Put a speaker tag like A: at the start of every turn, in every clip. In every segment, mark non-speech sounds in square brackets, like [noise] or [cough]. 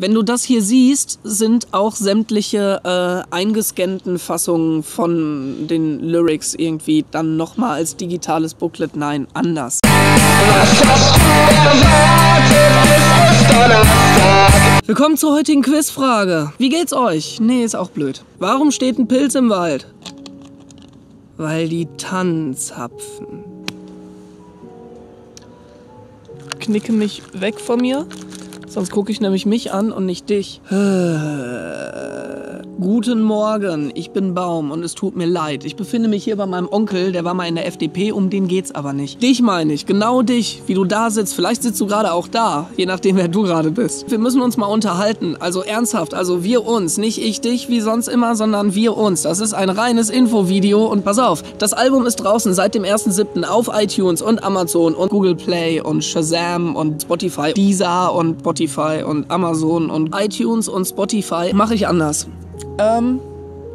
A: Wenn du das hier siehst, sind auch sämtliche äh, eingescannten Fassungen von den Lyrics irgendwie dann nochmal als digitales Booklet. Nein, anders. Willkommen zur heutigen Quizfrage. Wie geht's euch? Nee, ist auch blöd. Warum steht ein Pilz im Wald? Weil die Tannenzapfen. Knicke mich weg von mir. Sonst gucke ich nämlich mich an und nicht dich. [laughs] Guten Morgen, ich bin Baum und es tut mir leid. Ich befinde mich hier bei meinem Onkel, der war mal in der FDP, um den geht's aber nicht. Dich meine ich, genau dich, wie du da sitzt. Vielleicht sitzt du gerade auch da, je nachdem, wer du gerade bist. Wir müssen uns mal unterhalten, also ernsthaft, also wir uns, nicht ich dich wie sonst immer, sondern wir uns. Das ist ein reines Infovideo und pass auf, das Album ist draußen seit dem 1.7. auf iTunes und Amazon und Google Play und Shazam und Spotify, Deezer und Spotify und Amazon und iTunes und Spotify. Mache ich anders. Ähm,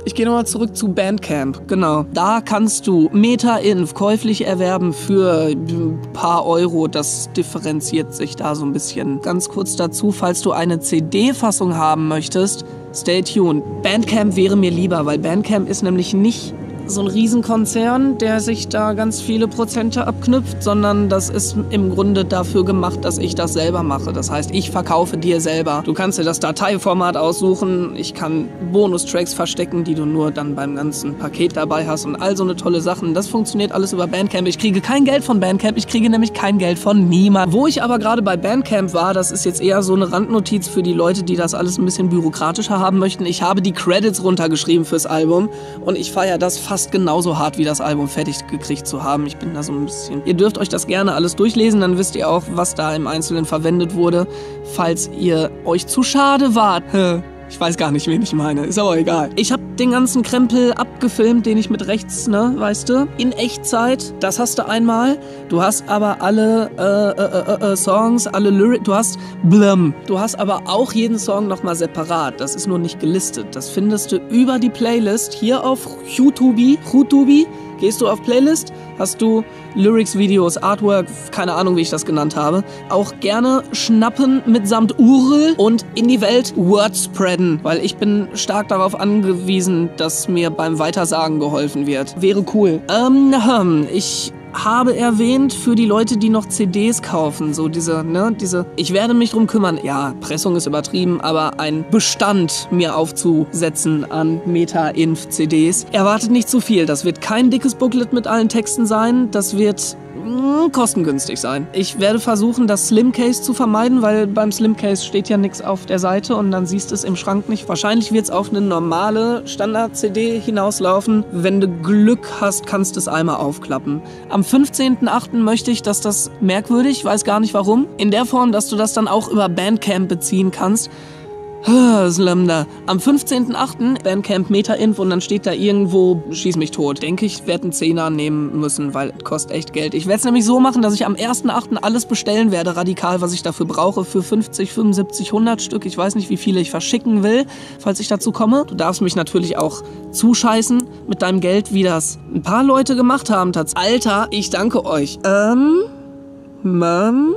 A: ich gehe nochmal zurück zu Bandcamp. Genau. Da kannst du Meta-Inf käuflich erwerben für ein paar Euro. Das differenziert sich da so ein bisschen. Ganz kurz dazu, falls du eine CD-Fassung haben möchtest, stay tuned. Bandcamp wäre mir lieber, weil Bandcamp ist nämlich nicht so ein Riesenkonzern, der sich da ganz viele Prozente abknüpft, sondern das ist im Grunde dafür gemacht, dass ich das selber mache. Das heißt, ich verkaufe dir selber. Du kannst dir das Dateiformat aussuchen, ich kann Bonustracks verstecken, die du nur dann beim ganzen Paket dabei hast und all so eine tolle Sachen. Das funktioniert alles über Bandcamp. Ich kriege kein Geld von Bandcamp, ich kriege nämlich kein Geld von niemand. Wo ich aber gerade bei Bandcamp war, das ist jetzt eher so eine Randnotiz für die Leute, die das alles ein bisschen bürokratischer haben möchten. Ich habe die Credits runtergeschrieben fürs Album und ich feiere das fast fast genauso hart wie das Album fertig gekriegt zu haben. Ich bin da so ein bisschen. Ihr dürft euch das gerne alles durchlesen, dann wisst ihr auch, was da im Einzelnen verwendet wurde, falls ihr euch zu schade wart. [laughs] Ich weiß gar nicht, wen ich meine. Ist aber egal. Ich habe den ganzen Krempel abgefilmt, den ich mit rechts, ne, weißt du, in Echtzeit. Das hast du einmal. Du hast aber alle äh, äh, äh, Songs, alle Lyrics. Du hast Blum. Du hast aber auch jeden Song nochmal separat. Das ist nur nicht gelistet. Das findest du über die Playlist hier auf YouTube. YouTube. Gehst du auf Playlist, hast du Lyrics, Videos, Artwork, keine Ahnung, wie ich das genannt habe. Auch gerne schnappen mitsamt URL und in die Welt Word spreaden, weil ich bin stark darauf angewiesen, dass mir beim Weitersagen geholfen wird. Wäre cool. Ähm, ich habe erwähnt für die Leute, die noch CDs kaufen, so diese, ne, diese, ich werde mich drum kümmern, ja, Pressung ist übertrieben, aber ein Bestand mir aufzusetzen an Meta-Inf-CDs. Erwartet nicht zu viel, das wird kein dickes Booklet mit allen Texten sein, das wird mh, kostengünstig sein. Ich werde versuchen, das Slimcase zu vermeiden, weil beim Slimcase steht ja nichts auf der Seite und dann siehst du es im Schrank nicht. Wahrscheinlich wird es auf eine normale Standard-CD hinauslaufen. Wenn du Glück hast, kannst du es einmal aufklappen. Am 15.08. möchte ich, dass das merkwürdig, weiß gar nicht warum, in der Form, dass du das dann auch über Bandcamp beziehen kannst. Slamda. Am 15.08. Bandcamp Meta-Info und dann steht da irgendwo, schieß mich tot. Denke ich, werde einen Zehner nehmen müssen, weil es kostet echt Geld. Ich werde es nämlich so machen, dass ich am 1.08. alles bestellen werde, radikal, was ich dafür brauche, für 50, 75, 100 Stück. Ich weiß nicht, wie viele ich verschicken will, falls ich dazu komme. Du darfst mich natürlich auch zuscheißen mit deinem Geld, wie das ein paar Leute gemacht haben. Alter, ich danke euch. Ähm, Mom?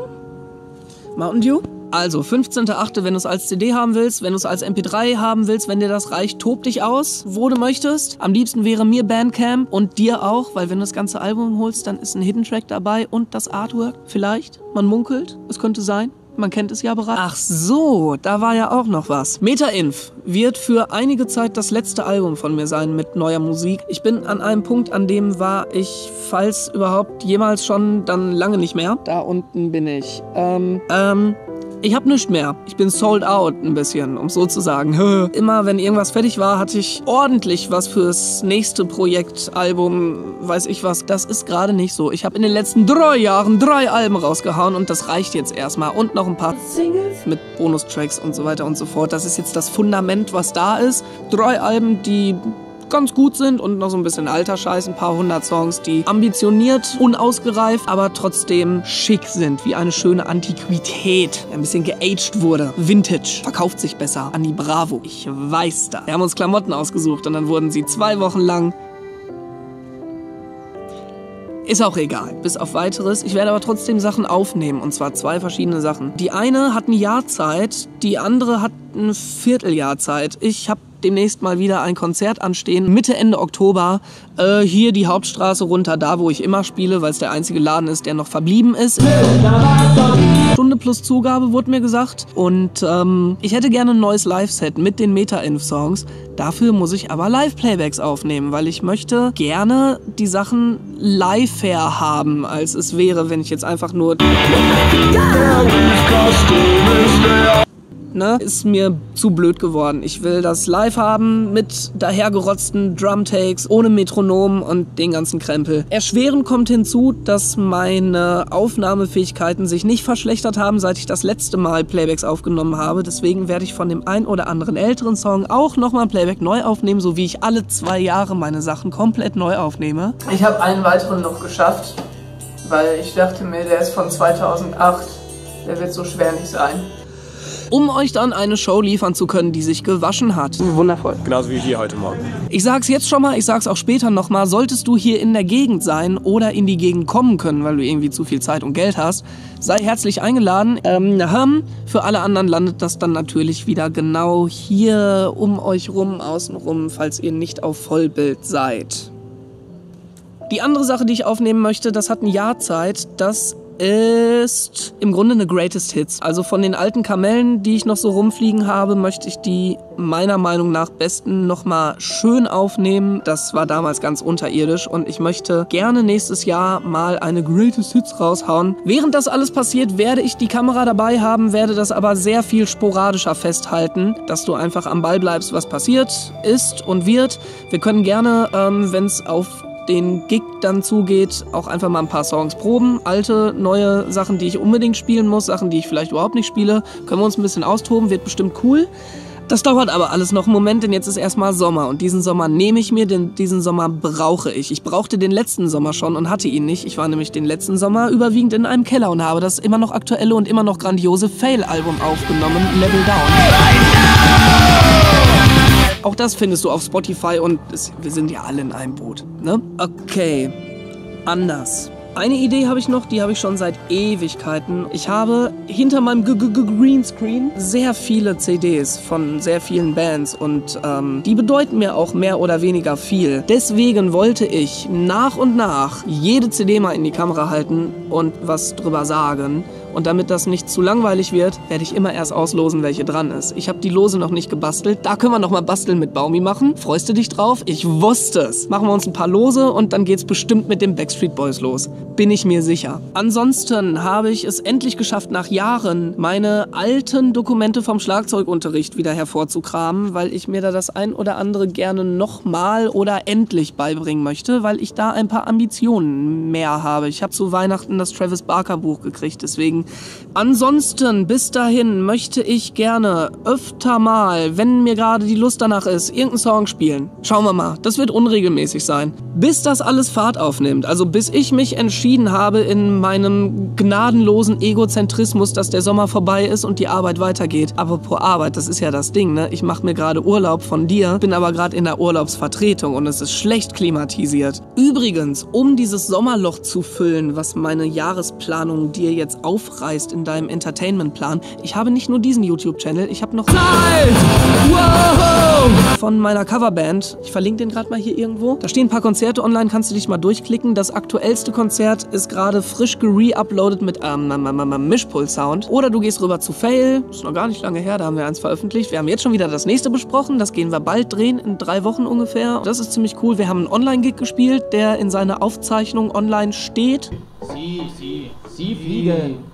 A: Mountain Dew? Also, 15.8., wenn du es als CD haben willst, wenn du es als MP3 haben willst, wenn dir das reicht, tob dich aus, wo du möchtest. Am liebsten wäre mir Bandcamp und dir auch, weil wenn du das ganze Album holst, dann ist ein Hidden Track dabei und das Artwork vielleicht. Man munkelt, es könnte sein. Man kennt es ja bereits. Ach so, da war ja auch noch was. Meta-Inf wird für einige Zeit das letzte Album von mir sein mit neuer Musik. Ich bin an einem Punkt, an dem war ich, falls überhaupt jemals schon, dann lange nicht mehr. Da unten bin ich. Ähm, ähm, ich habe nichts mehr. Ich bin sold out ein bisschen, um so zu sagen. [laughs] Immer wenn irgendwas fertig war, hatte ich ordentlich was fürs nächste Projekt, Album, weiß ich was. Das ist gerade nicht so. Ich habe in den letzten drei Jahren drei Alben rausgehauen und das reicht jetzt erstmal. Und noch ein paar Singles mit Bonustracks und so weiter und so fort. Das ist jetzt das Fundament, was da ist. Drei Alben, die ganz gut sind und noch so ein bisschen alter Scheiß, ein paar hundert Songs, die ambitioniert, unausgereift, aber trotzdem schick sind, wie eine schöne Antiquität, ein bisschen geaged wurde. Vintage verkauft sich besser an die Bravo. Ich weiß das. Wir haben uns Klamotten ausgesucht und dann wurden sie zwei Wochen lang Ist auch egal, bis auf weiteres. Ich werde aber trotzdem Sachen aufnehmen, und zwar zwei verschiedene Sachen. Die eine hat ein Jahr Zeit, die andere hat ein Vierteljahr Zeit. Ich habe demnächst mal wieder ein Konzert anstehen, Mitte, Ende Oktober. Äh, hier die Hauptstraße runter, da wo ich immer spiele, weil es der einzige Laden ist, der noch verblieben ist. Stunde plus Zugabe wurde mir gesagt. Und ähm, ich hätte gerne ein neues Live-Set mit den Meta-Inf-Songs. Dafür muss ich aber Live-Playbacks aufnehmen, weil ich möchte gerne die Sachen live-fair haben, als es wäre, wenn ich jetzt einfach nur ne, ist mir zu blöd geworden. Ich will das live haben mit dahergerotzten Drumtakes, ohne Metronom und den ganzen Krempel. Erschwerend kommt hinzu, dass meine Aufnahmefähigkeiten sich nicht verschlechtert haben, seit ich das letzte Mal Playbacks aufgenommen habe. Deswegen werde ich von dem ein oder anderen älteren Song auch nochmal ein Playback neu aufnehmen, so wie ich alle zwei Jahre meine Sachen komplett neu aufnehme. Ich habe einen weiteren noch geschafft, weil ich dachte mir, der ist von 2008. Der wird so schwer nicht sein um euch dann eine Show liefern zu können, die sich gewaschen hat.
B: Wundervoll. Genauso wie hier heute Morgen.
A: Ich sag's jetzt schon mal, ich sag's auch später nochmal, solltest du hier in der Gegend sein oder in die Gegend kommen können, weil du irgendwie zu viel Zeit und Geld hast, sei herzlich eingeladen. Ähm, für alle anderen landet das dann natürlich wieder genau hier um euch rum, außenrum, falls ihr nicht auf Vollbild seid. Die andere Sache, die ich aufnehmen möchte, das hat ein Jahr Zeit. Das ist im Grunde eine Greatest Hits. Also von den alten Kamellen, die ich noch so rumfliegen habe, möchte ich die meiner Meinung nach besten nochmal schön aufnehmen. Das war damals ganz unterirdisch und ich möchte gerne nächstes Jahr mal eine Greatest Hits raushauen. Während das alles passiert, werde ich die Kamera dabei haben, werde das aber sehr viel sporadischer festhalten, dass du einfach am Ball bleibst, was passiert ist und wird. Wir können gerne, ähm, wenn es auf den Gig dann zugeht, auch einfach mal ein paar Songs proben. Alte, neue Sachen, die ich unbedingt spielen muss, Sachen, die ich vielleicht überhaupt nicht spiele. Können wir uns ein bisschen austoben, wird bestimmt cool. Das dauert aber alles noch einen Moment, denn jetzt ist erstmal Sommer und diesen Sommer nehme ich mir, denn diesen Sommer brauche ich. Ich brauchte den letzten Sommer schon und hatte ihn nicht. Ich war nämlich den letzten Sommer überwiegend in einem Keller und habe das immer noch aktuelle und immer noch grandiose Fail-Album aufgenommen, Level Down. Auch das findest du auf Spotify und es, wir sind ja alle in einem Boot. Ne? Okay, anders. Eine Idee habe ich noch, die habe ich schon seit Ewigkeiten. Ich habe hinter meinem G -G -G Greenscreen sehr viele CDs von sehr vielen Bands und ähm, die bedeuten mir auch mehr oder weniger viel. Deswegen wollte ich nach und nach jede CD mal in die Kamera halten und was drüber sagen. Und damit das nicht zu langweilig wird, werde ich immer erst auslosen, welche dran ist. Ich habe die Lose noch nicht gebastelt. Da können wir noch mal basteln mit Baumi machen. Freust du dich drauf? Ich wusste es. Machen wir uns ein paar Lose und dann geht's bestimmt mit den Backstreet Boys los. Bin ich mir sicher. Ansonsten habe ich es endlich geschafft, nach Jahren meine alten Dokumente vom Schlagzeugunterricht wieder hervorzukramen, weil ich mir da das ein oder andere gerne nochmal oder endlich beibringen möchte, weil ich da ein paar Ambitionen mehr habe. Ich habe zu Weihnachten das Travis Barker Buch gekriegt, deswegen deswegen. Ansonsten, bis dahin möchte ich gerne öfter mal, wenn mir gerade die Lust danach ist, irgendeinen Song spielen. Schauen wir mal, das wird unregelmäßig sein. Bis das alles Fahrt aufnimmt, also bis ich mich entschieden habe in meinem gnadenlosen Egozentrismus, dass der Sommer vorbei ist und die Arbeit weitergeht. Aber pro Arbeit, das ist ja das Ding, ne? Ich mache mir gerade Urlaub von dir, bin aber gerade in der Urlaubsvertretung und es ist schlecht klimatisiert. Übrigens, um dieses Sommerloch zu füllen, was meine Jahresplanung dir jetzt auf aufreißt in deinem Entertainment-Plan. Ich habe nicht nur diesen YouTube-Channel, ich habe noch Zeit! Wow! von meiner Coverband. Ich verlinke den gerade mal hier irgendwo. Da stehen ein paar Konzerte online, kannst du dich mal durchklicken. Das aktuellste Konzert ist gerade frisch gere-uploadet mit ähm, Mischpult-Sound. Oder du gehst rüber zu Fail, ist noch gar nicht lange her, da haben wir eins veröffentlicht. Wir haben jetzt schon wieder das nächste besprochen, das gehen wir bald drehen, in drei Wochen ungefähr. Das ist ziemlich cool. Wir haben einen Online-Gig gespielt, der in seiner Aufzeichnung online steht.
C: Sie, sie, sie fliegen.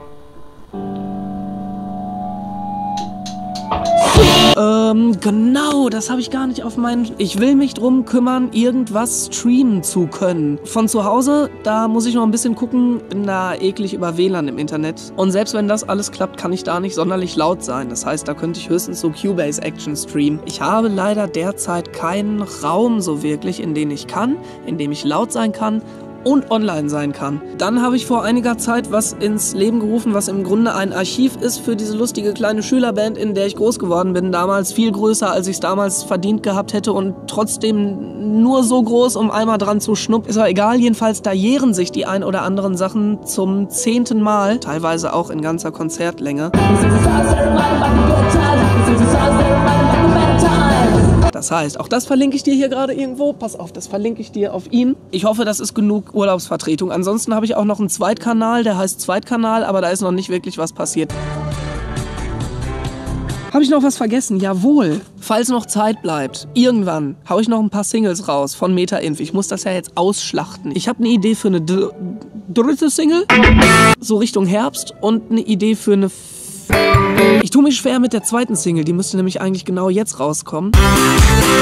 A: Ähm, genau, das habe ich gar nicht auf meinen... Ich will mich drum kümmern, irgendwas streamen zu können. Von zu Hause, da muss ich noch ein bisschen gucken, bin da eklig über WLAN im Internet. Und selbst wenn das alles klappt, kann ich da nicht sonderlich laut sein. Das heißt, da könnte ich höchstens so Cubase-Action streamen. Ich habe leider derzeit keinen Raum so wirklich, in dem ich kann, in dem ich laut sein kann und online sein kann. Dann habe ich vor einiger Zeit was ins Leben gerufen, was im Grunde ein Archiv ist für diese lustige kleine Schülerband, in der ich groß geworden bin. Damals viel größer, als ich es damals verdient gehabt hätte und trotzdem nur so groß, um einmal dran zu schnupp. Ist aber egal, jedenfalls da jähren sich die ein oder anderen Sachen zum zehnten Mal, teilweise auch in ganzer Konzertlänge. Das heißt, auch das verlinke ich dir hier gerade irgendwo. Pass auf, das verlinke ich dir auf ihn. Ich hoffe, das ist genug Urlaubsvertretung. Ansonsten habe ich auch noch einen Zweitkanal, der heißt Zweitkanal, aber da ist noch nicht wirklich was passiert. Habe ich noch was vergessen? Jawohl. Falls noch Zeit bleibt, irgendwann haue ich noch ein paar Singles raus von Meta-Inf. Ich muss das ja jetzt ausschlachten. Ich habe eine Idee für eine dr dritte Single, so Richtung Herbst, und eine Idee für eine ich tue mich schwer mit der zweiten Single, die müsste nämlich eigentlich genau jetzt rauskommen.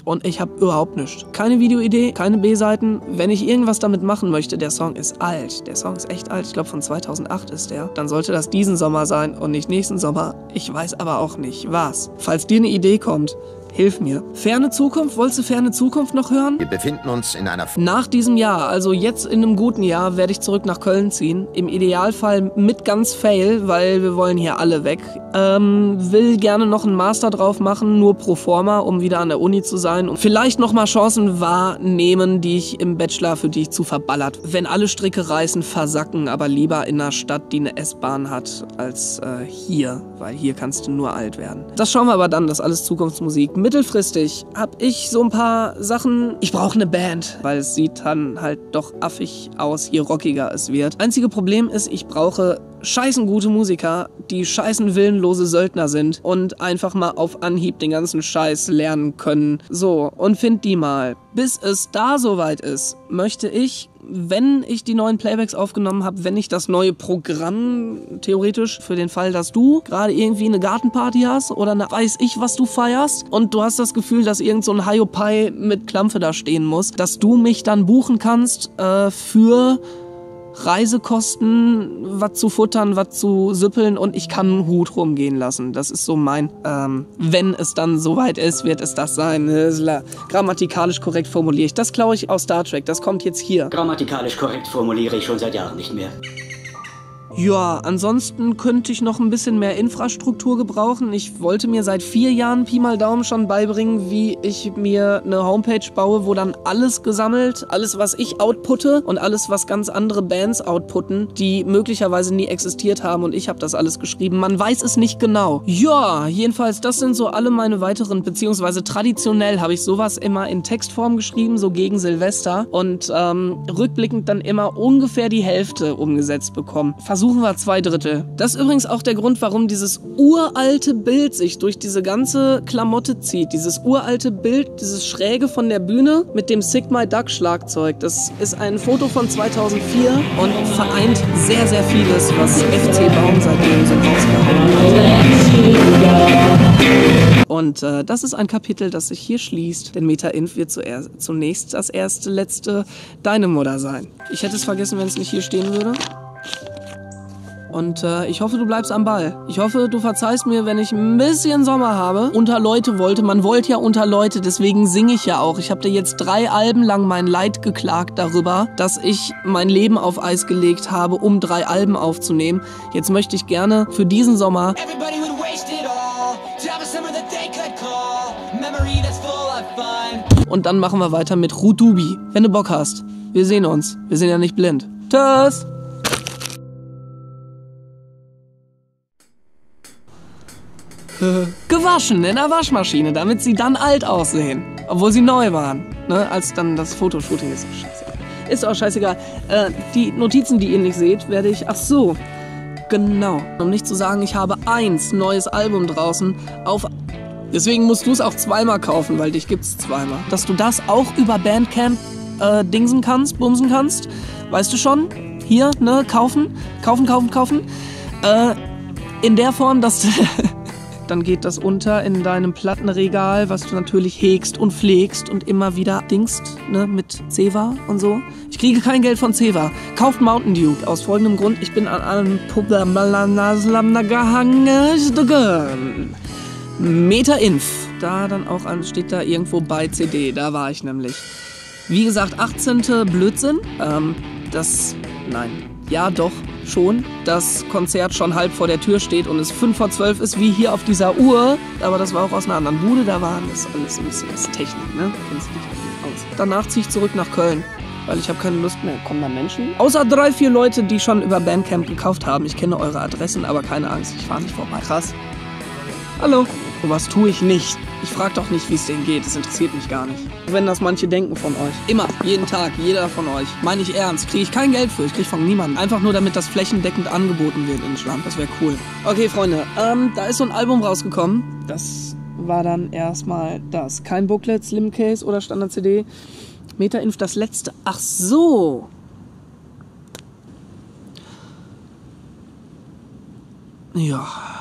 A: Und ich habe überhaupt nichts. Keine Videoidee, keine B-Seiten. Wenn ich irgendwas damit machen möchte, der Song ist alt. Der Song ist echt alt. Ich glaube von 2008 ist der. Dann sollte das diesen Sommer sein und nicht nächsten Sommer. Ich weiß aber auch nicht was. Falls dir eine Idee kommt, Hilf mir. Ferne Zukunft? Wolltest du ferne Zukunft noch hören?
D: Wir befinden uns in einer...
A: Nach diesem Jahr, also jetzt in einem guten Jahr, werde ich zurück nach Köln ziehen. Im Idealfall mit ganz Fail, weil wir wollen hier alle weg. Ähm, will gerne noch einen Master drauf machen, nur pro forma, um wieder an der Uni zu sein. Und vielleicht noch mal Chancen wahrnehmen, die ich im Bachelor, für die ich zu verballert. Wenn alle Stricke reißen, versacken, aber lieber in einer Stadt, die eine S-Bahn hat, als äh, hier. Weil hier kannst du nur alt werden. Das schauen wir aber dann, das ist alles Zukunftsmusik mittelfristig habe ich so ein paar Sachen. Ich brauche eine Band, weil es sieht dann halt doch affig aus, je rockiger es wird. Einzige Problem ist, ich brauche scheißen gute Musiker, die scheißen willenlose Söldner sind und einfach mal auf Anhieb den ganzen Scheiß lernen können. So, und find die mal. Bis es da soweit ist, möchte ich wenn ich die neuen Playbacks aufgenommen habe, wenn ich das neue Programm theoretisch für den Fall, dass du gerade irgendwie eine Gartenparty hast oder eine weiß ich, was du feierst und du hast das Gefühl, dass irgend so ein Hiopai mit Klampfe da stehen muss, dass du mich dann buchen kannst äh, für Reisekosten, was zu futtern, was zu süppeln und ich kann einen Hut rumgehen lassen. Das ist so mein, ähm, wenn es dann soweit ist, wird es das sein. Grammatikalisch korrekt formuliere ich. Das klaue ich aus Star Trek, das kommt jetzt hier.
E: Grammatikalisch korrekt formuliere ich schon seit Jahren nicht mehr.
A: Ja, ansonsten könnte ich noch ein bisschen mehr Infrastruktur gebrauchen. Ich wollte mir seit vier Jahren Pi mal Daumen schon beibringen, wie ich mir eine Homepage baue, wo dann alles gesammelt, alles was ich outputte und alles was ganz andere Bands outputten, die möglicherweise nie existiert haben und ich habe das alles geschrieben. Man weiß es nicht genau. Ja, jedenfalls das sind so alle meine weiteren, beziehungsweise traditionell habe ich sowas immer in Textform geschrieben, so gegen Silvester und ähm, rückblickend dann immer ungefähr die Hälfte umgesetzt bekommen. Versuch versuchen wir zwei Drittel. Das ist übrigens auch der Grund, warum dieses uralte Bild sich durch diese ganze Klamotte zieht. Dieses uralte Bild, dieses Schräge von der Bühne mit dem Sigma Duck Schlagzeug. Das ist ein Foto von 2004 und vereint sehr, sehr vieles, was FC Baum seitdem so rausgehauen hat. Und äh, das ist ein Kapitel, das sich hier schließt, denn Meta Inf wird zunächst das erste, letzte Deine Mutter sein. Ich hätte es vergessen, wenn es nicht hier stehen würde. Und äh, ich hoffe, du bleibst am Ball. Ich hoffe, du verzeihst mir, wenn ich ein bisschen Sommer habe. Unter Leute wollte. Man wollte ja unter Leute, deswegen singe ich ja auch. Ich habe dir jetzt drei Alben lang mein Leid geklagt darüber, dass ich mein Leben auf Eis gelegt habe, um drei Alben aufzunehmen. Jetzt möchte ich gerne für diesen Sommer und dann machen wir weiter mit Rutubi, wenn du Bock hast. Wir sehen uns. Wir sind ja nicht blind. Tschüss! Gewaschen in der Waschmaschine, damit sie dann alt aussehen. Obwohl sie neu waren. Ne? Als dann das Fotoshooting ist. Scheißegal. Ist auch scheißegal. Äh, die Notizen, die ihr nicht seht, werde ich. Ach so. Genau. Um nicht zu sagen, ich habe eins neues Album draußen auf. Deswegen musst du es auch zweimal kaufen, weil dich gibt's zweimal. Dass du das auch über Bandcamp äh, dingsen kannst, bumsen kannst. Weißt du schon? Hier, ne? Kaufen. Kaufen, kaufen, kaufen. Äh, in der Form, dass. [laughs] dann geht das unter in deinem Plattenregal, was du natürlich hegst und pflegst und immer wieder dingst, ne, mit Ceva und so. Ich kriege kein Geld von Ceva. Kauft Mountain Dew. Aus folgendem Grund, ich bin an einem gehangen. Meta Inf. Da dann auch an, steht da irgendwo bei CD. Da war ich nämlich. Wie gesagt, 18. Blödsinn. Ähm, das. Nein. Ja, doch, schon. Das Konzert schon halb vor der Tür steht und es fünf vor zwölf ist, wie hier auf dieser Uhr. Aber das war auch aus einer anderen Bude, da war das alles ein bisschen das Technik, ne? Kennst du dich aus. Danach ziehe ich zurück nach Köln. Weil ich habe keine Lust mehr. Kommen da Menschen? Außer drei, vier Leute, die schon über Bandcamp gekauft haben. Ich kenne eure Adressen, aber keine Angst, ich fahre nicht vorbei. Krass. Hallo. Was tue ich nicht? Ich frage doch nicht, wie es denen geht. Das interessiert mich gar nicht. Wenn das manche denken von euch. Immer, jeden Tag, jeder von euch. Meine ich ernst. Kriege ich kein Geld für. Ich kriege von niemandem. Einfach nur, damit das flächendeckend angeboten wird in Schland. Das wäre cool. Okay, Freunde. Ähm, da ist so ein Album rausgekommen. Das war dann erstmal das. Kein Booklet, Slim Case oder Standard CD. Meta-Inf das letzte. Ach so. Ja.